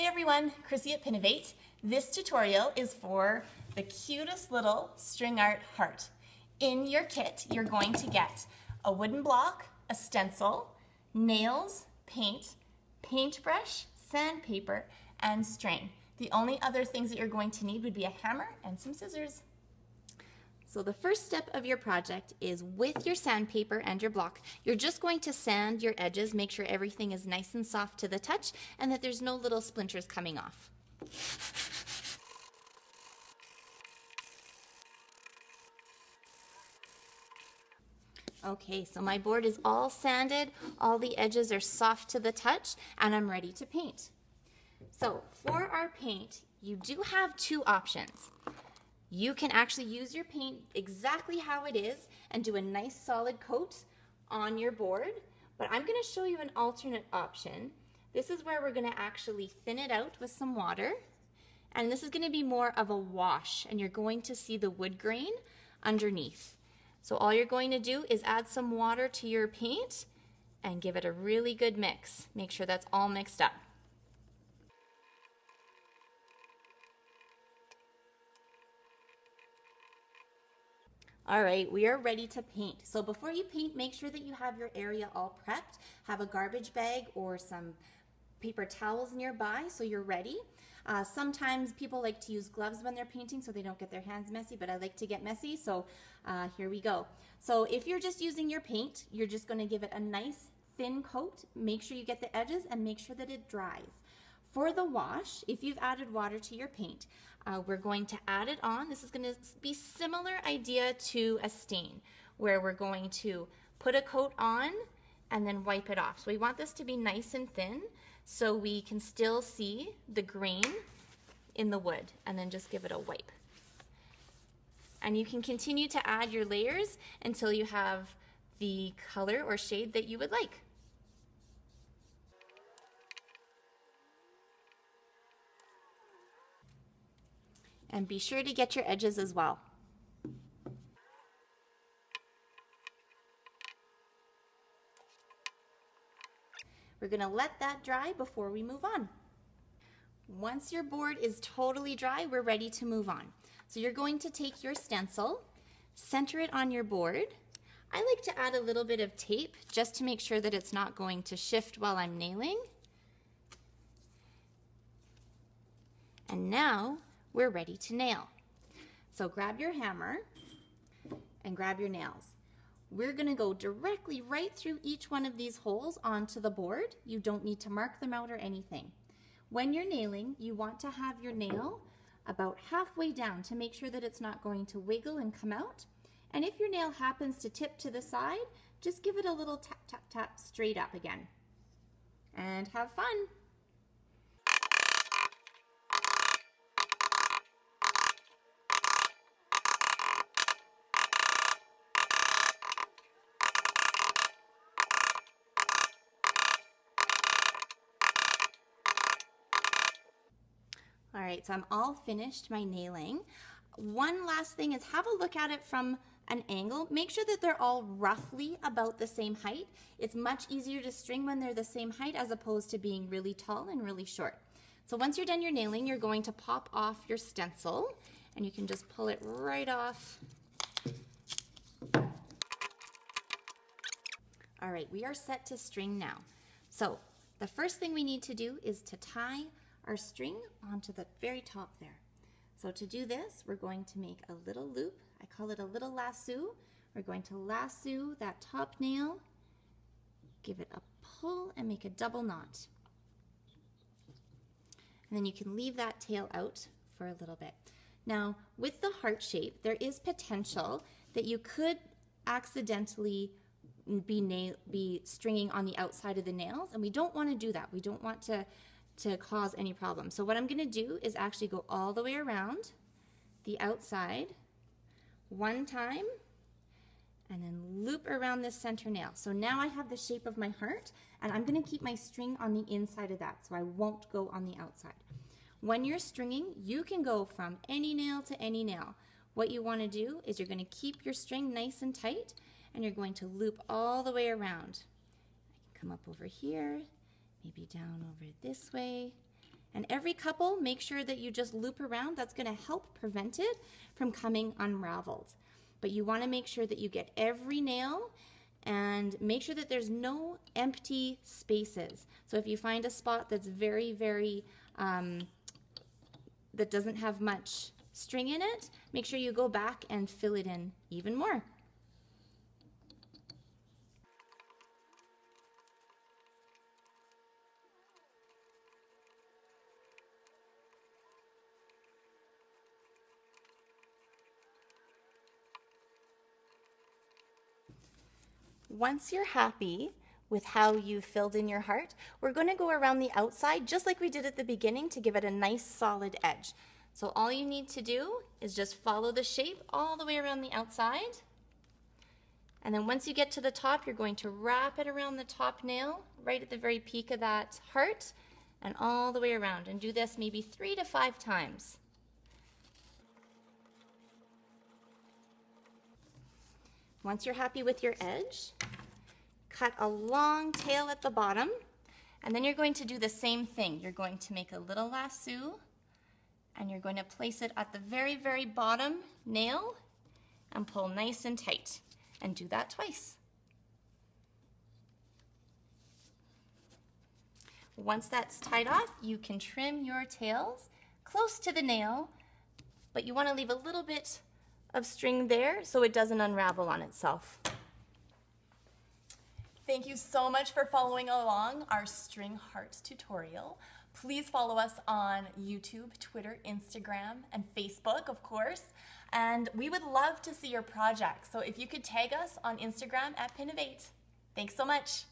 Hey everyone, Chrissy at Pinnovate. This tutorial is for the cutest little string art heart. In your kit, you're going to get a wooden block, a stencil, nails, paint, paintbrush, sandpaper, and string. The only other things that you're going to need would be a hammer and some scissors. So the first step of your project is with your sandpaper and your block, you're just going to sand your edges, make sure everything is nice and soft to the touch and that there's no little splinters coming off. Okay, so my board is all sanded, all the edges are soft to the touch, and I'm ready to paint. So for our paint, you do have two options you can actually use your paint exactly how it is and do a nice solid coat on your board. But I'm gonna show you an alternate option. This is where we're gonna actually thin it out with some water. And this is gonna be more of a wash and you're going to see the wood grain underneath. So all you're going to do is add some water to your paint and give it a really good mix. Make sure that's all mixed up. All right, we are ready to paint. So before you paint, make sure that you have your area all prepped. Have a garbage bag or some paper towels nearby so you're ready. Uh, sometimes people like to use gloves when they're painting so they don't get their hands messy, but I like to get messy, so uh, here we go. So if you're just using your paint, you're just gonna give it a nice thin coat. Make sure you get the edges and make sure that it dries. For the wash, if you've added water to your paint, uh, we're going to add it on. This is going to be similar idea to a stain where we're going to put a coat on and then wipe it off. So we want this to be nice and thin so we can still see the grain in the wood and then just give it a wipe. And you can continue to add your layers until you have the color or shade that you would like. And be sure to get your edges as well. We're gonna let that dry before we move on. Once your board is totally dry, we're ready to move on. So you're going to take your stencil, center it on your board. I like to add a little bit of tape just to make sure that it's not going to shift while I'm nailing. And now we're ready to nail. So grab your hammer and grab your nails. We're gonna go directly right through each one of these holes onto the board. You don't need to mark them out or anything. When you're nailing, you want to have your nail about halfway down to make sure that it's not going to wiggle and come out. And if your nail happens to tip to the side, just give it a little tap, tap, tap straight up again. And have fun. All right, so I'm all finished my nailing. One last thing is have a look at it from an angle. Make sure that they're all roughly about the same height. It's much easier to string when they're the same height as opposed to being really tall and really short. So once you're done your nailing, you're going to pop off your stencil and you can just pull it right off. All right, we are set to string now. So the first thing we need to do is to tie our string onto the very top there. So to do this, we're going to make a little loop. I call it a little lasso. We're going to lasso that top nail, give it a pull and make a double knot. And then you can leave that tail out for a little bit. Now, with the heart shape, there is potential that you could accidentally be, nail, be stringing on the outside of the nails, and we don't want to do that. We don't want to to cause any problem. So what I'm gonna do is actually go all the way around the outside one time and then loop around this center nail. So now I have the shape of my heart and I'm gonna keep my string on the inside of that so I won't go on the outside. When you're stringing, you can go from any nail to any nail. What you wanna do is you're gonna keep your string nice and tight and you're going to loop all the way around. I can come up over here maybe down over this way And every couple, make sure that you just loop around. That's going to help prevent it from coming unraveled. But you want to make sure that you get every nail and make sure that there's no empty spaces. So if you find a spot that's very, very, um, that doesn't have much string in it, make sure you go back and fill it in even more. Once you're happy with how you filled in your heart, we're going to go around the outside just like we did at the beginning to give it a nice solid edge. So all you need to do is just follow the shape all the way around the outside. And then once you get to the top, you're going to wrap it around the top nail, right at the very peak of that heart, and all the way around. And do this maybe three to five times. Once you're happy with your edge, cut a long tail at the bottom, and then you're going to do the same thing. You're going to make a little lasso, and you're going to place it at the very, very bottom nail and pull nice and tight. And do that twice. Once that's tied off, you can trim your tails close to the nail, but you want to leave a little bit of string there so it doesn't unravel on itself. Thank you so much for following along our string heart tutorial. Please follow us on YouTube, Twitter, Instagram, and Facebook, of course. And we would love to see your projects. So if you could tag us on Instagram at Pinnovate. Thanks so much.